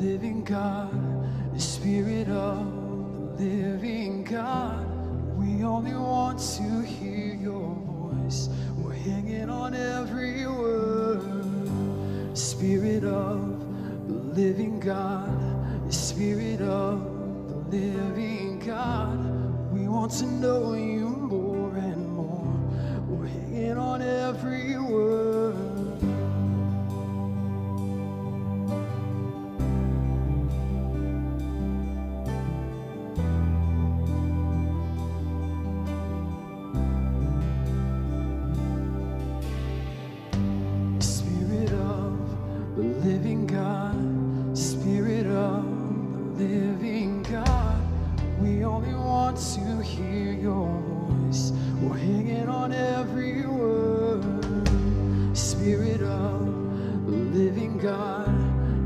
God, the Spirit of the living God. We only want to hear your voice. We're hanging on every word. Spirit of the living God, the Spirit of the living God. We want to know you more and more. We're hanging on every word. We only want to hear your voice. We're hanging on every word. Spirit of the living God,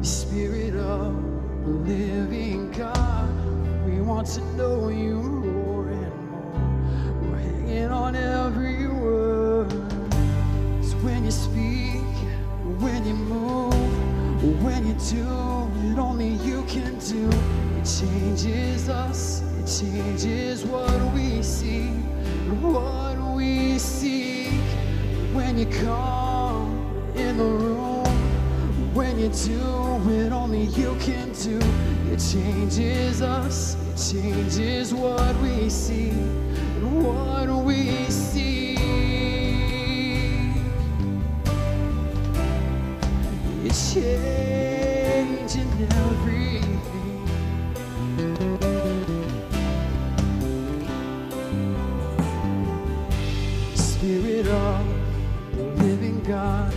Spirit of the living God, we want to know you more and more. We're hanging on every word. It's when you speak, when you move, when you do changes us, it changes what we see, what we seek. When you come in the room, when you do what only you can do, it changes us, it changes what we see, what we see. It's changing everything. Spirit of the living God,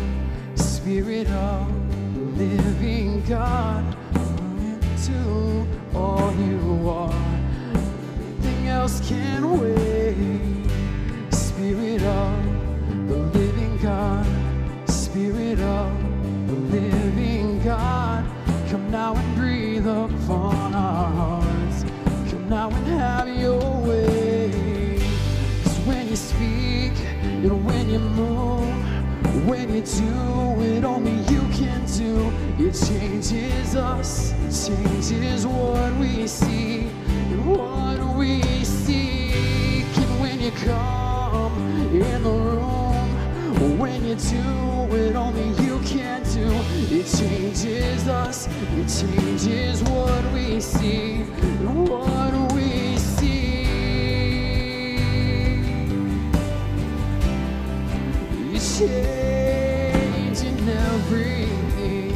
Spirit of the living God, into all you are. Everything else can wait. Spirit of the living God, Spirit of the living God, come now and speak. And when you move, when you do what only you can do, it changes us, it changes what we see what we seek. And when you come in the room, when you do what only you can do, it changes us, it changes what we see what we changing everything.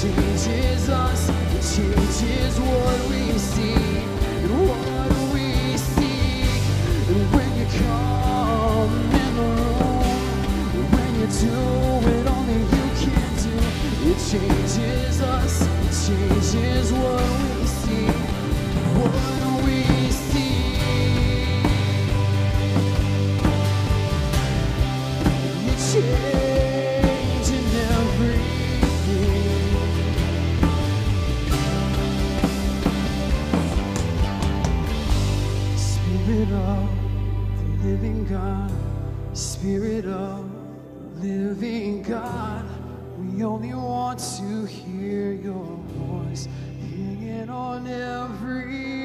Changes us, it changes what we see and what we seek. And when you come in the room, when you do what only you can do, it changes us, it changes what we Spirit of the living God, Spirit of the living God, we only want to hear your voice, hanging on every